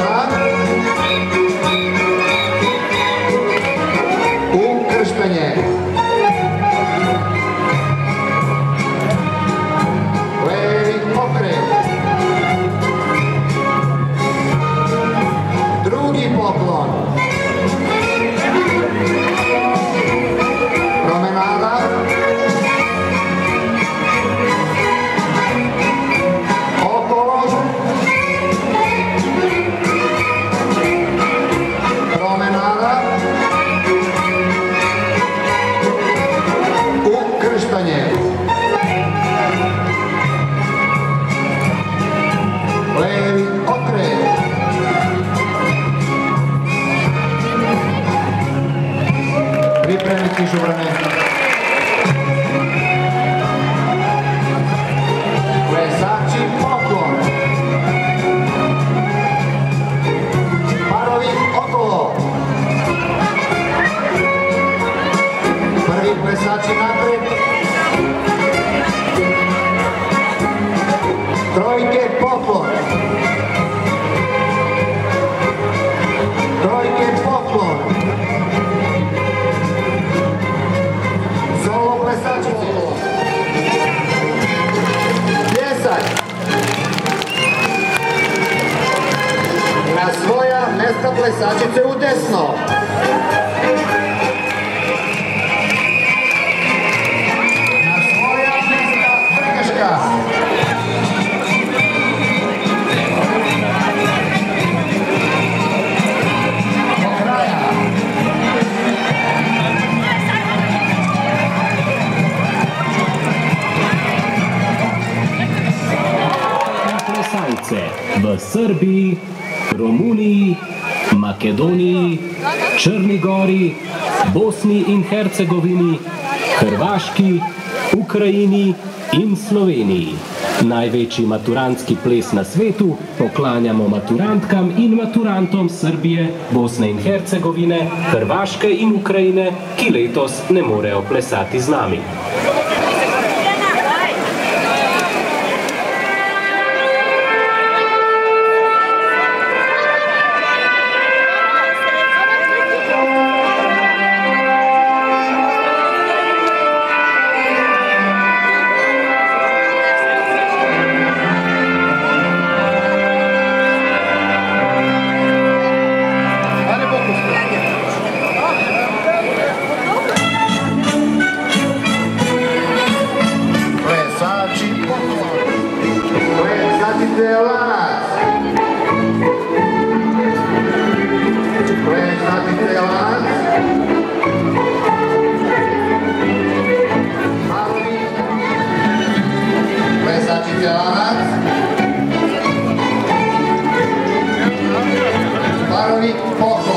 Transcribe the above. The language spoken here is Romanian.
자. pitanje. Levi okret. Pripremiti žubrane. Mesta plesačice u desno. Na svoja mesta Brgaška. Do kraja. plesalce v Srbiji, Romuniji, Makedoniji, Črni gori, Bosni in Hercegovini, Hrvaški, Ukrajini in Sloveniji. Največji maturantski ples na svetu poklanjamo maturantkam in maturantom Srbije, Bosne in Hercegovine, Hrvaške in Ukrajine, ki letos ne morejo plesati z nami. week.